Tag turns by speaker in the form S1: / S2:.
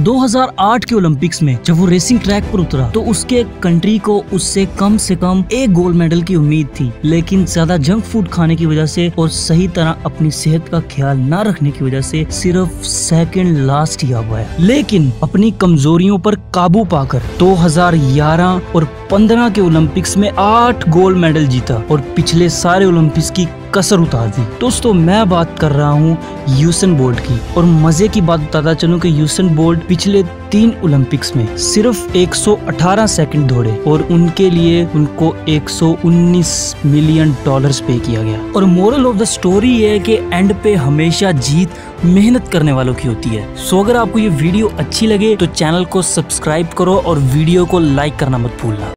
S1: 2008 के ओलंपिक्स में जब वो रेसिंग ट्रैक पर उतरा तो उसके कंट्री को उससे कम से कम एक गोल्ड मेडल की उम्मीद थी। लेकिन ज़्यादा जंक फ़ूड खाने की वजह से और सही तरह अपनी सेहत का ख्याल न रखने की वजह से सिर्फ़ सेकंड लास्ट ही आ पाया। लेकिन अपनी कमजोरियों पर काबू पाकर 2011 और 15 के ओलंपिक्स में आठ गोल्ड मेडल जीता और पिछले सारे ओलंपिक्स की कसर उतार दी। दोस्तों, मैं बात कर रहा हूँ यूसन बोल्ट की और मज़े की बात बताता चलूँ कि यूसन बोल्ट पिछले तीन ओलंपिक्स में सिर्फ़ 118 सेकंड दौड़े और उनके लिए उनको 119 मिलियन डॉलर्स पे किया गया। और मोरल ऑफ़ द स्टोरी है कि एंड पे हमेशा जीत मेहनत करने वालों की होती है। सो अगर आपको ये वीडियो अच्छी लगे तो चैनल को सब्सक्राइब करो और वीडियो को लाइक करना मत भूलना।